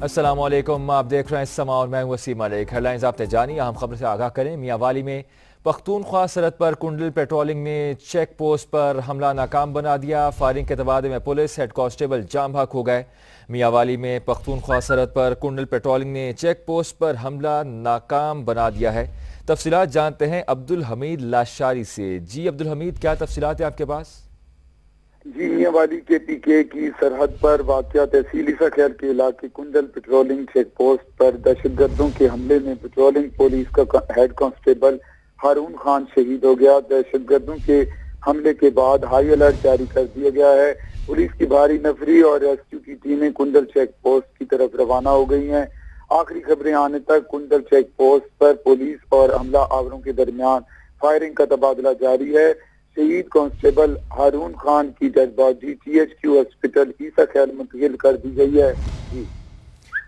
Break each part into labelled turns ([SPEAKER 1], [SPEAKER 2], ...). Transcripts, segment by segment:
[SPEAKER 1] वालेकुम आप देख रहे हैं समा और मैं वसीम मलिक। हेडलाइंस आप जानी, अहम खबर से आगाह करें। मियावाली में पख्तूनख्वा सरहद पर कुंडल पेट्रोलिंग ने चेक पोस्ट पर हमला नाकाम बना दिया। फायरिंग के तबादले में पुलिस, हेड कांस्टेबल जाम भाग हो गए। मियावाली में पख्तूनख्वा सरहद पर कुंडल पेट्रोलिंग ने चेक पोस्ट पर हमला नाकाम बना दिया है। तफसीत जानते हैं अब्दुल हमीद लाशारी से। जी अब्दुल हमीद, क्या तफसीत है आपके पास?
[SPEAKER 2] जी मियावाली के पीके की सरहद पर वाक़ तहसील खैर के इलाके कुंडल पेट्रोलिंग चेक पोस्ट पर दहशतगर्दों के हमले में पेट्रोलिंग पुलिस का हेड कांस्टेबल हारून खान शहीद हो गया। दहशतगर्दों के हमले के बाद हाई अलर्ट जारी कर दिया गया है। पुलिस की भारी नफरी और रेस्क्यू की टीमें कुंडल चेक पोस्ट की तरफ़ रवाना हो गई हैं। आखिरी खबरें आने तक कुंडल चेक पोस्ट पर पुलिस और हमला आवरों के दरमियान फायरिंग का तबादला जारी है। शहीद कांस्टेबल हारून खान की जज्बाजी T H Q hospital Isa Khel मुंतकिल कर दी गई है। जी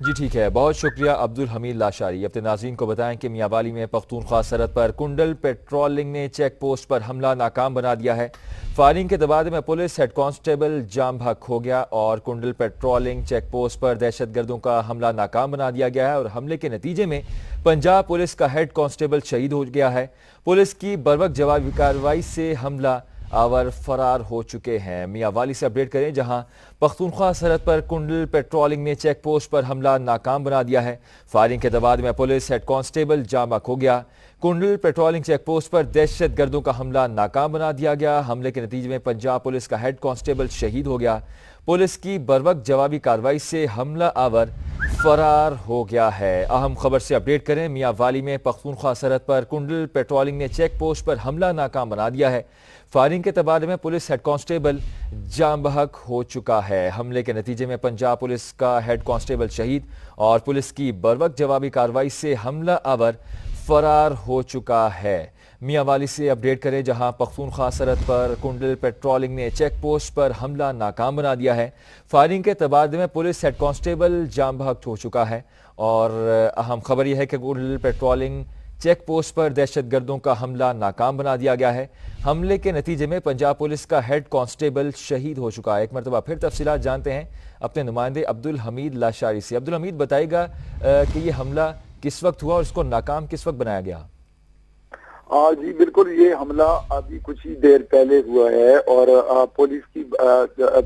[SPEAKER 1] जी ठीक है, बहुत शुक्रिया अब्दुल हमीद लाशारी। अपने नाजीन को बताएँ कि मियावाली में पख्तूनख्वा सरहद पर कुंडल पेट्रोलिंग ने चेक पोस्ट पर हमला नाकाम बना दिया है। फायरिंग के दबाव में पुलिस, हेड कांस्टेबल जाम भाग हो गया और कुंडल पेट्रोलिंग चेक पोस्ट पर दहशत गर्दों का हमला नाकाम बना दिया गया है और हमले के नतीजे में पंजाब पुलिस का हेड कांस्टेबल शहीद हो गया है। पुलिस की बरवक जवाबी कार्रवाई से हमला आवर फरार हो चुके हैं। मियावाली से अपडेट करें, जहाँ पख्तूनख्वा सरहद पर कुंडल पेट्रोलिंग ने चेक पोस्ट पर हमला नाकाम बना दिया है। फायरिंग के दबाव में पुलिस हेड कांस्टेबल जामा खो गया। कुंडल पेट्रोलिंग चेक पोस्ट पर दहशत गर्दों का हमला नाकाम बना दिया गया। हमले के नतीजे में पंजाब पुलिस का हेड कांस्टेबल शहीद हो गया। पुलिस की बरवक जवाबी कार्रवाई से हमला आवर फरार हो गया है। अहम खबर से अपडेट करें, मियाँ वाली में पख्तूनख्वा सरहद पर कुंडल पेट्रोलिंग ने चेक पोस्ट पर हमला नाकाम बना दिया है। फायरिंग के तबादले में पुलिस हेड कांस्टेबल जाम बहक हो चुका है। हमले के नतीजे में पंजाब पुलिस का हेड कांस्टेबल शहीद और पुलिस की बर्वक जवाबी कार्रवाई से हमला आवर फरार हो चुका है। मियावाली से अपडेट करें, जहाँ पख्तूनख्वा सरहद पर कुंडल पेट्रोलिंग ने चेक पोस्ट पर हमला नाकाम बना दिया है। फायरिंग के तबादले में पुलिस हेड कांस्टेबल जाम भक्त हो चुका है और अहम खबर यह है कि कुंडल पेट्रोलिंग चेक पोस्ट पर दहशत गर्दों का हमला नाकाम बना दिया गया है। हमले के नतीजे में पंजाब पुलिस का हेड कांस्टेबल शहीद हो चुका है। एक मरतबा फिर तफसीत जानते हैं अपने नुमाइंदे अब्दुल हमीद लाशारी से। अब्दुल हमीद बताएगा कि यह हमला किस वक्त हुआ और इसको नाकाम किस वक्त बनाया गया?
[SPEAKER 2] आ, जी बिल्कुल ये हमला अभी कुछ ही देर पहले हुआ है और पुलिस की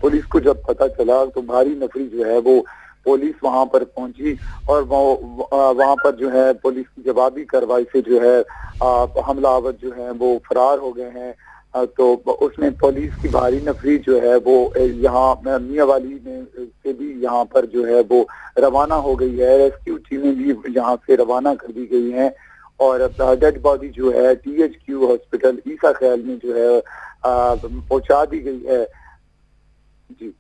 [SPEAKER 2] पुलिस को जब पता चला तो भारी नफरी जो है वो पुलिस वहाँ पर पहुँची और वहाँ पर जो है पुलिस की जवाबी कार्रवाई से जो है हमलावर जो है वो फरार हो गए हैं। तो उसमें पुलिस की भारी नफरी जो है वो यहाँ मियाँ वाली में से भी यहाँ पर जो है वो रवाना हो गई है। रेस्क्यू टीमें भी यहाँ से रवाना कर दी गई हैं और डेड बॉडी जो है टीएचक्यू हॉस्पिटल ईसा ख्याल में जो है पहुँचा दी गई है।
[SPEAKER 1] जी।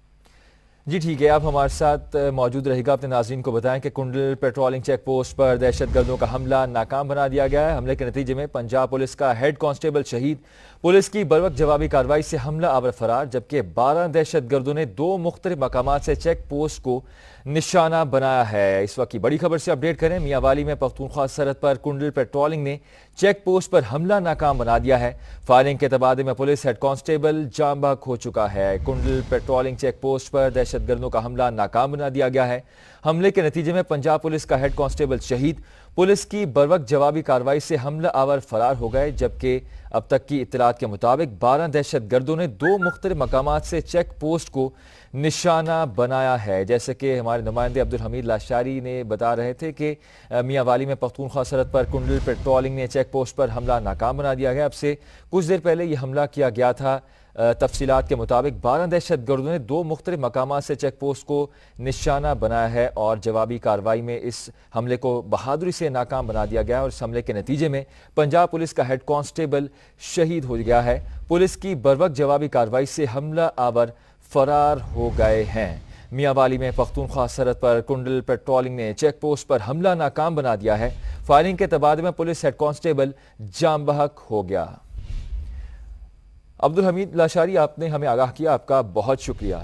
[SPEAKER 1] जी ठीक है, आप हमारे साथ मौजूद रहेगा अपने नाजरन को बताएँ कि कुंडल पेट्रोलिंग चेक पोस्ट पर दहशत गर्दों का हमला नाकाम बना दिया गया है। हमले के नतीजे में पंजाब पुलिस का हेड कांस्टेबल शहीद, पुलिस की बर्वक जवाबी कार्रवाई से हमला आवर फरार, जबकि बारह दहशत गर्दों ने दो मुख्तलिफ़ मकाम से चेक पोस्ट को निशाना बनाया है। इस वक्त की बड़ी खबर से अपडेट करें मियावाली में पख्तूनख्वा सरहद पर कुंडल पेट्रोलिंग ने चेक पोस्ट पर हमला नाकाम बना दिया है। फायरिंग के तबादले में पुलिस हेड कांस्टेबल जामबाग खो चुका है। कुंडल पेट्रोलिंग चेक पोस्ट पर दहशत गर्दों का हमला नाकाम बना दिया गया है। हमले के नतीजे में पंजाब पुलिस का हेड कांस्टेबल शहीद पुलिस की बरवक जवाबी कार्रवाई से हमला आवर फरार हो गए, जबकि अब तक की इतलात के मुताबिक बारह दहशत गर्दों ने दो मुख्तर मकाम से चेक पोस्ट को निशाना बनाया है। जैसे कि हमारे नुमाइंदे अब्दुल हमीद लाशारी ने बता रहे थे कि मियाँ वाली में पख्तूनख्वा सरहद पर कुंडल पेट्रोलिंग ने चेक पोस्ट पर हमला नाकाम बना दिया गया। अब से कुछ देर पहले यह हमला किया गया था। तफसीत के मुताबिक बारह दहशत गर्दों ने दो मुख्तर मकाम से चेक पोस्ट को निशाना बनाया है और जवाबी कार्रवाई में इस हमले को बहादुरी से नाकाम बना दिया गया और इस हमले के नतीजे में पंजाब पुलिस का हेड कांस्टेबल शहीद हो गया है। पुलिस की बरवक जवाबी कार्रवाई से हमला आवर फरार हो गए हैं। मियावाली में पख्तूनख्वा सरहद पर कुंडल पेट्रोलिंग ने चेक पोस्ट पर हमला नाकाम बना दिया है। फायरिंग के तबादले में पुलिस हेड कांस्टेबल जाम बहक हो गया। अब्दुल हमीद लाशारी आपने हमें आगाह किया आपका बहुत शुक्रिया।